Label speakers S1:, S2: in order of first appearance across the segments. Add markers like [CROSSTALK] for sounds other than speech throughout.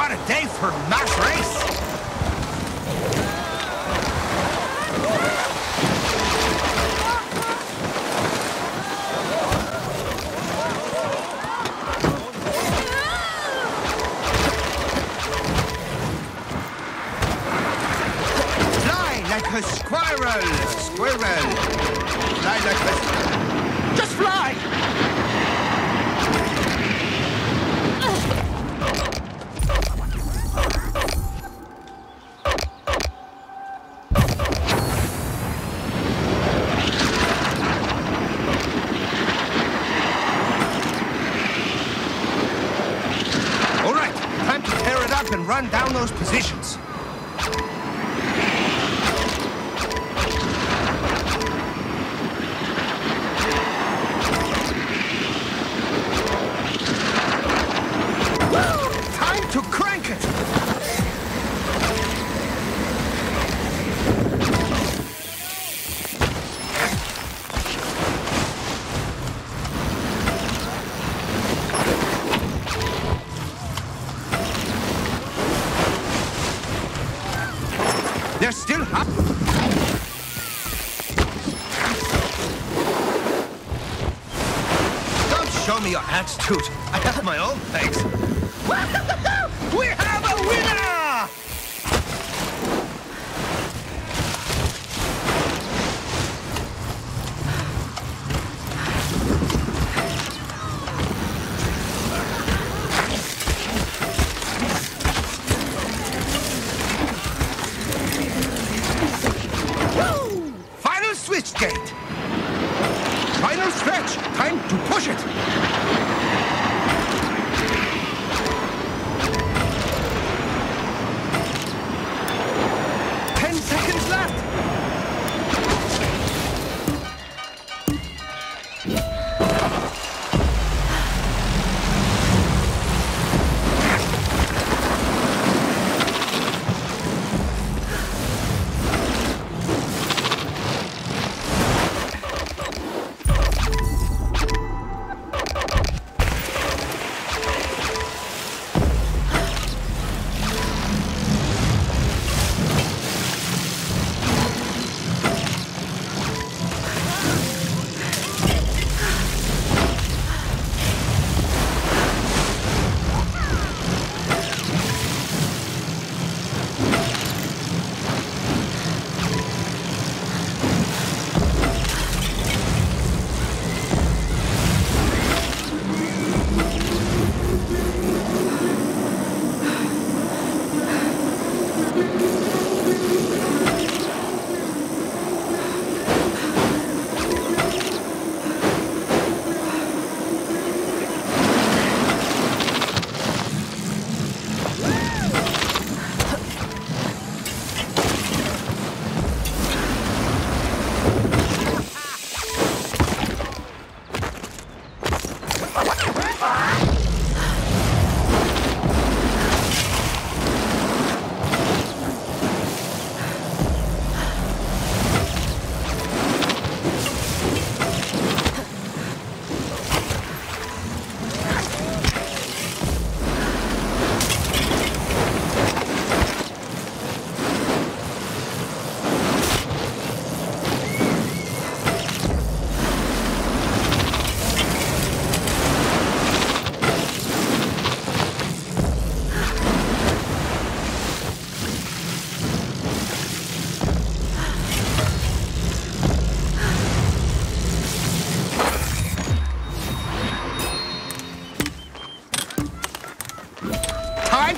S1: What a day for a
S2: nice race!
S1: a squirrel! Squirrel! Fly like a... Just fly! Run down those positions. Don't show me your attitude. I have my own place. [LAUGHS] we have a winner!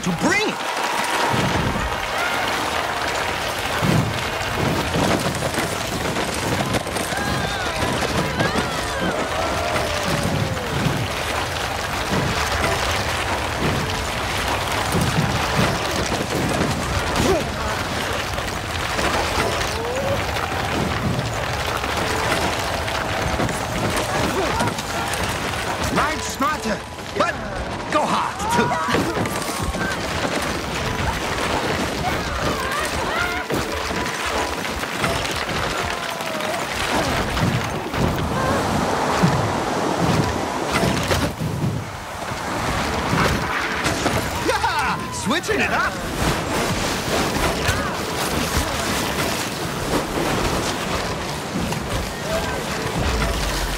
S1: To bring it. Smarter, switching it up.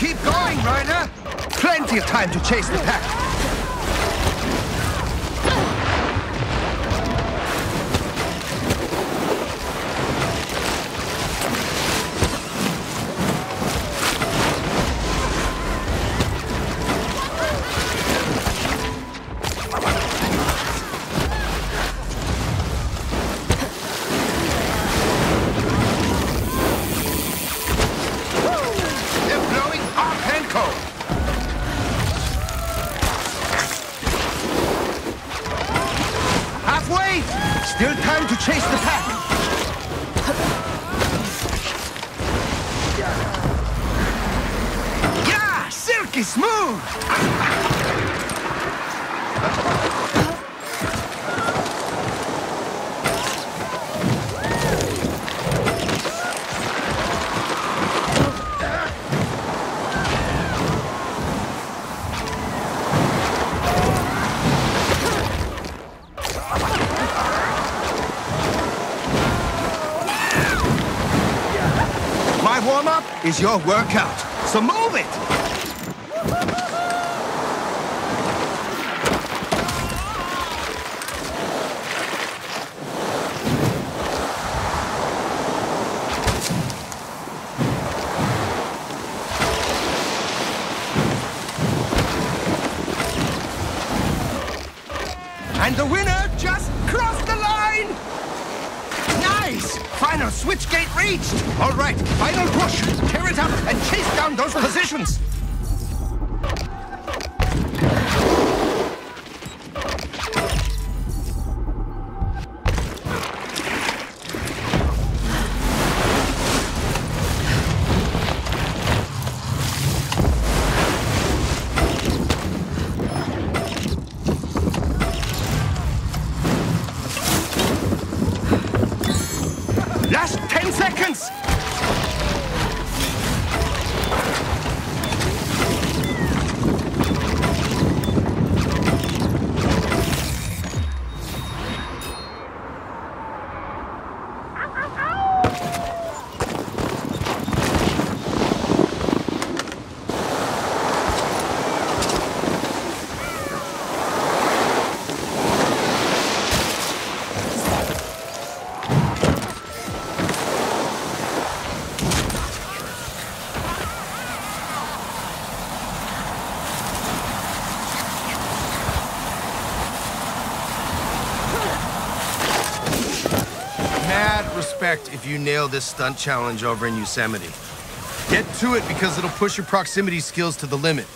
S1: Keep going, Ryder. Plenty of time to chase the pack. Silky smooth. My warm-up is your workout, so move it! And the winner just crossed the line! Nice! Final switch gate reached! All right, final push! Tear it up and chase down those positions! Seconds!
S3: If you nail this stunt challenge over in Yosemite. Get to it because it'll push your proximity skills to the limit.